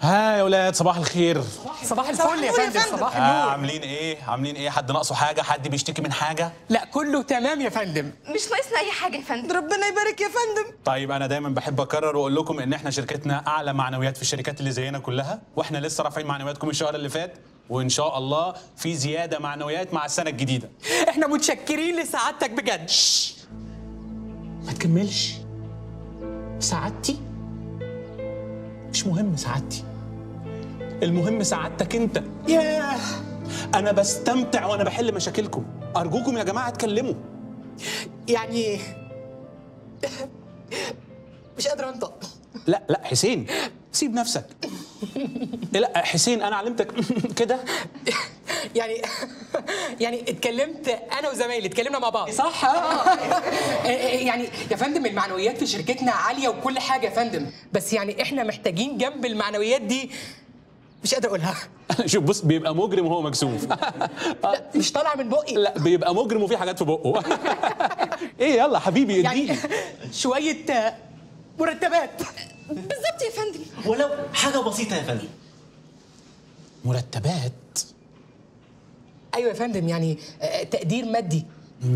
ها يا ولاد صباح الخير. صباح الفل يا فندم. صباح آه النور. عاملين إيه؟ عاملين إيه؟ حد ناقصه حاجة؟ حد بيشتكي من حاجة؟ لا كله تمام يا فندم. مش ناقصنا أي حاجة يا فندم. ربنا يبارك يا فندم. طيب أنا دايما بحب اكرر وأقول لكم إن إحنا شركتنا أعلى معنويات في الشركات اللي زينا كلها وإحنا لسه رافعين معنوياتكم الشهر اللي فات وإن شاء الله في زيادة معنويات مع السنة الجديدة. إحنا متشكرين لسعادتك بجد. ما تكملش. سعادتي؟ مش مهم سعادتي. المهم سعادتك انت. ياه! أنا بستمتع وأنا بحل مشاكلكم. ارجوكم يا جماعة اتكلموا. يعني مش قادر انطق. لا لا حسين سيب نفسك. لا حسين أنا علمتك كده. يعني يعني اتكلمت أنا وزمايلي اتكلمنا مع بعض. صح؟ آه. يعني يا فندم المعنويات في شركتنا عالية وكل حاجة يا فندم. بس يعني إحنا محتاجين جنب المعنويات دي مش قادر أقولها. شوف بص بيبقى مجرم وهو مكسوف. لا مش طالعه من بقي. لا بيبقى مجرم وفي حاجات في بقه. إيه يلا حبيبي يعني اديني. شوية آه، مرتبات. بالظبط يا فندم. ولو حاجة بسيطة يا فندم. مرتبات؟ أيوه يا فندم يعني آه، تقدير مادي.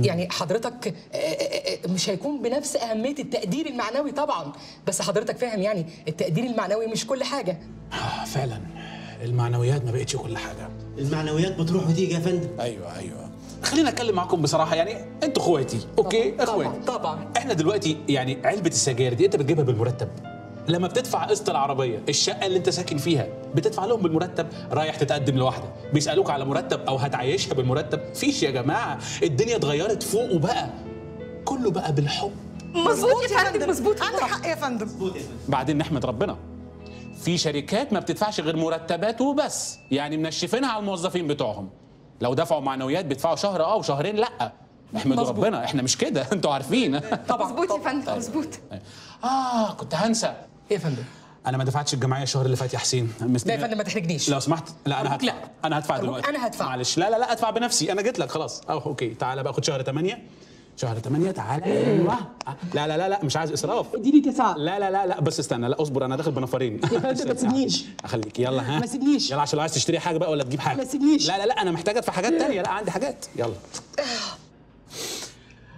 يعني حضرتك آه، آه، آه، مش هيكون بنفس أهمية التقدير المعنوي طبعا بس حضرتك فاهم يعني التقدير المعنوي مش كل حاجة. آه فعلا. المعنويات ما بقتش كل حاجة. المعنويات بتروح وتيجي يا فندم. أيوه أيوه. خلينا أتكلم معاكم بصراحة يعني أنتوا إخواتي أوكي؟ طبعاً، إخواتي. طبعاً. إحنا دلوقتي يعني علبة السجاير دي أنت بتجيبها بالمرتب. لما بتدفع قسط العربية الشقة اللي انت ساكن فيها بتدفع لهم بالمرتب رايح تتقدم لواحده بيسألوك على مرتب أو هتعيشها بالمرتب. فيش يا جماعة الدنيا اتغيرت فوق وبقى. كله بقى بالحب. مظبوط يا فندم. مظبوط عندك حق يا فندم. بعدين نحمد ربنا. في شركات ما بتدفعش غير مرتبات وبس. يعني منشفينها على الموظفين بتوعهم. لو دفعوا معنويات بيدفعوا شهر آه وشهرين لأ. احمدوا. ربنا. إحنا مش كده. أنتوا عارفين. طبعا مظبوط يا فندم. مظبوط. آه كنت هنسى. إيه يا فندم أنا ما دفعتش الجمعيه الشهر اللي فات يا حسين لا يا فندم ما تحرجنيش لو سمحت لا أنا هدفع لا. أنا هدفع دلوقتي أنا هدفع. معلش لا لا لا ادفع بنفسي أنا جيت لك خلاص آه okay تعالى بقى خد شهر 8 شهر 8 تعالى أيوه لا لا لا لا مش عايز اسراف اديني تسعة لا لا لا لا بس استنى لا اصبر أنا داخل بنفرين ما تسيبنيش. اخليك يلا ها ما تسيبنيش. يلا عشان لو عايز تشتري حاجة بقى ولا تجيب حاجة ما تسيبنيش. لا لا لا أنا محتاج ادفع حاجات تانية لا عندي حاجات يلا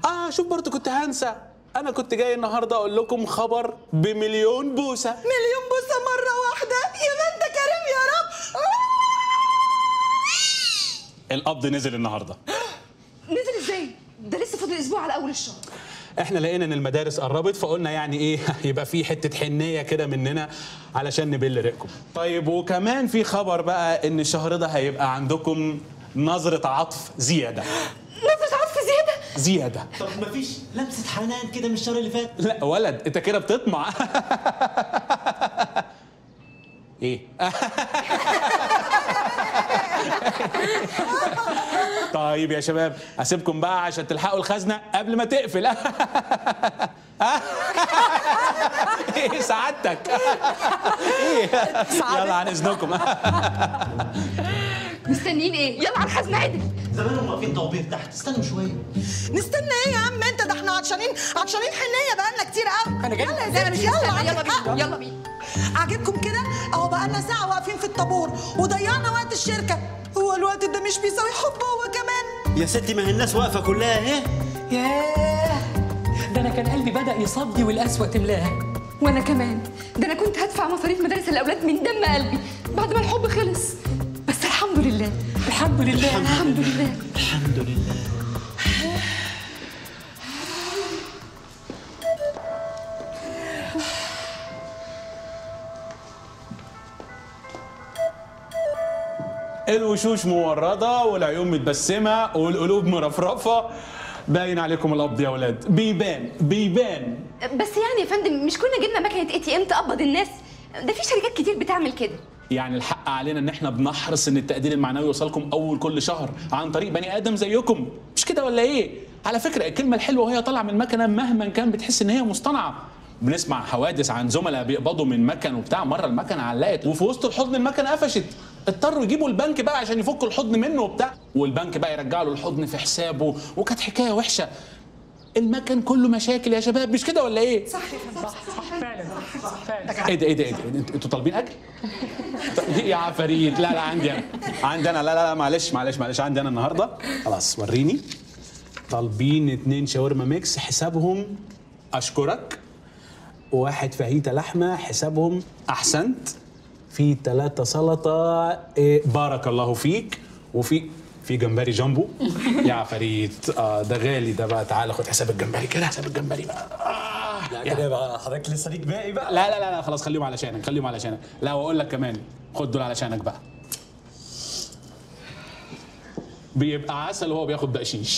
آه شوف برضه كنت هنسى أنا كنت جاي النهارده أقول لكم خبر بمليون بوسة. مليون بوسة مرة واحدة. يا ما انت كريم يا رب. القبض نزل النهارده. نزل إزاي؟ ده لسه فاضل أسبوع على أول الشهر. إحنا لقينا إن المدارس قربت فقلنا يعني إيه يبقى في حتة حنية كده مننا علشان نبل ريقكم. طيب وكمان في خبر بقى إن الشهر ده هيبقى عندكم نظرة عطف زيادة. زيادة. طب مفيش لمسة حنان كده من الشهر اللي فات؟ لا ولد انت كده بتطمع. إيه؟ طيب يا شباب اسيبكم بقى عشان تلحقوا الخزنة قبل ما تقفل. إيه سعادتك؟ إيه؟ يلا عن إذنكم. مستنيين إيه؟ يلا على الخزنة عدل. زمانهم واقفين طوابير تحت. استنوا شوية. نستنى إيه يا عم؟ أنت ده إحنا عطشانين عطشانين حنية بقالنا كتير قوي. أنا جاي. يلا يا أنا زلمه يلا يلا. بينا يلا بينا. عاجبكم كده؟ أهو بقالنا ساعة واقفين في الطابور وضيعنا وقت الشركة. هو الوقت ده مش بيساوي حب هو كمان. يا ستي ما هي الناس واقفة كلها اهي ياه. ده أنا كان قلبي بدأ يصدي والقسوة تملاها. وأنا كمان. ده أنا كنت هدفع مصاريف مدارس الأولاد من دم قلبي بعد ما الحب خلص. الحمد لله الحمد لله. الحمد لله. الوشوش مورده والعيون متبسمه والقلوب مرفرفه. باين عليكم القبض يا ولاد. بيبان بيبان. بس يعني يا فندم مش كنا جبنا مكنة ATM تقبض الناس؟ ده في شركات كتير بتعمل كده. يعني الحق علينا إن إحنا بنحرص إن التقدير المعنوي يوصلكم أول كل شهر عن طريق بني آدم زيكم. مش كده ولا إيه؟ على فكرة الكلمة الحلوة وهي طالعة من المكنه مهما كان بتحس إن هي مصطنعة. بنسمع حوادث عن زملاء بيقبضوا من مكن وبتاع مرة المكنة علقت وفي وسط الحضن المكنة قفشت. اضطروا يجيبوا البنك بقى عشان يفكوا الحضن منه وبتاع. والبنك بقى يرجع له الحضن في حسابه وكانت حكاية وحشة. المكن كله مشاكل يا شباب مش كده ولا إيه؟ صح يا فندم. فعلا فعلا إيه ده إيه ده إيه ده أنتوا إنتوا طالبين أكل؟ يا عفاريت لا لا عندي أنا. عندي أنا لا لا لا معلش معلش معلش عندي أنا النهارده. خلاص وريني. طالبين اتنين شاورما ميكس حسابهم أشكرك. واحد فاهيتا لحمة حسابهم أحسنت. في ثلاثة سلطة إيه بارك الله فيك. وفي في جمبري جامبو. يا عفاريت آه ده غالي. ده بقى تعالى خد حساب الجمبري كده حساب الجمبري بقى. آه لا يا كده بقى حضرتك لسه ليك باقي بقى. لا لا لا لا خلاص خليهم علشانك خليهم علشانك لا وأقول لك كمان خد دول علشانك بقى. بيبقى عسل وهو بياخد بقشيش.